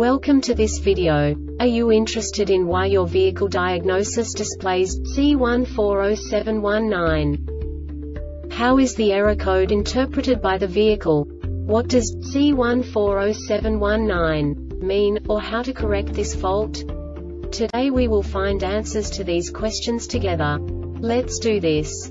Welcome to this video. Are you interested in why your vehicle diagnosis displays C140719? How is the error code interpreted by the vehicle? What does C140719 mean, or how to correct this fault? Today we will find answers to these questions together. Let's do this.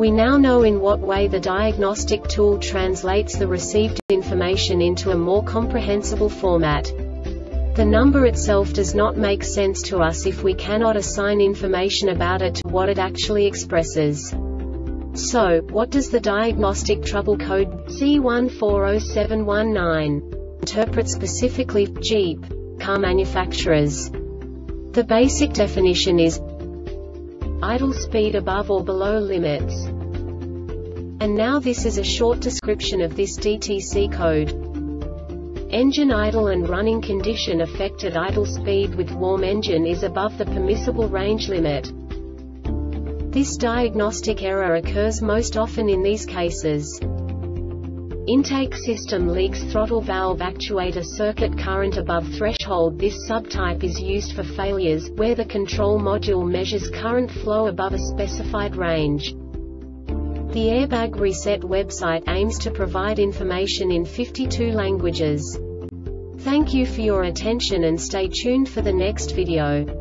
We now know in what way the diagnostic tool translates the received information into a more comprehensible format. The number itself does not make sense to us if we cannot assign information about it to what it actually expresses. So, what does the diagnostic trouble code C140719 interpret specifically Jeep car manufacturers? The basic definition is idle speed above or below limits. And now this is a short description of this DTC code. Engine idle and running condition affected idle speed with warm engine is above the permissible range limit. This diagnostic error occurs most often in these cases. Intake system leaks throttle valve actuator circuit current above threshold This subtype is used for failures, where the control module measures current flow above a specified range. The Airbag Reset website aims to provide information in 52 languages. Thank you for your attention and stay tuned for the next video.